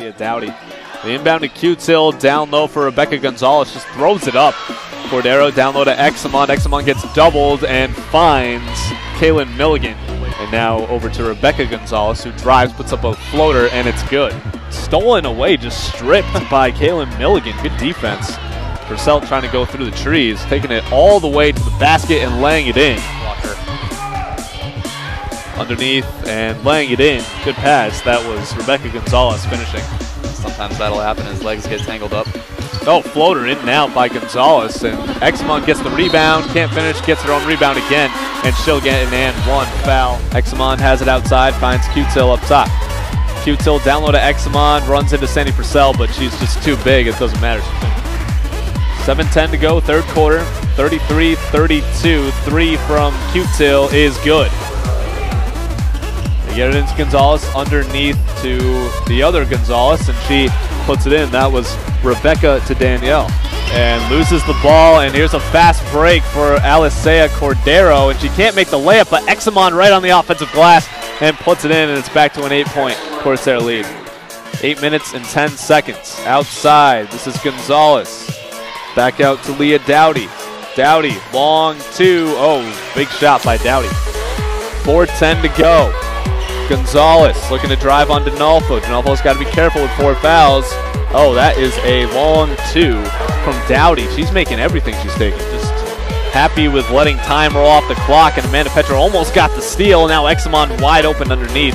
Leah Dowdy. The inbound to Q-Till, down low for Rebecca Gonzalez, just throws it up. Cordero down low to Examon. Examon gets doubled and finds Kaylin Milligan. And now over to Rebecca Gonzalez, who drives, puts up a floater, and it's good. Stolen away, just stripped by Kaylin Milligan. Good defense. Purcell trying to go through the trees, taking it all the way to the basket and laying it in. Underneath and laying it in. Good pass. That was Rebecca Gonzalez finishing. Sometimes that'll happen. His legs get tangled up. Oh, floater in and out by Gonzalez. And Examon gets the rebound, can't finish, gets her own rebound again, and she'll get an and one foul. Examon has it outside, finds Q-Till up top. Q-Till down low to Examon, runs into Sandy Purcell, but she's just too big. It doesn't matter. 7-10 to go, third quarter. 33-32. Three from Q-Till is good. Into Gonzalez underneath to the other Gonzalez, and she puts it in. That was Rebecca to Danielle. And loses the ball, and here's a fast break for Alicea Cordero, and she can't make the layup, but Examon right on the offensive glass and puts it in, and it's back to an eight-point Corsair lead. Eight minutes and 10 seconds. Outside, this is Gonzalez. Back out to Leah Dowdy. Dowdy, long two. Oh, big shot by Dowdy. 4.10 to go. Gonzalez looking to drive on Denolfo. Denolfo's got to be careful with four fouls. Oh, that is a long two from Dowdy. She's making everything she's taking. Just happy with letting time roll off the clock. And Amanda Petra almost got the steal. Now Examon wide open underneath.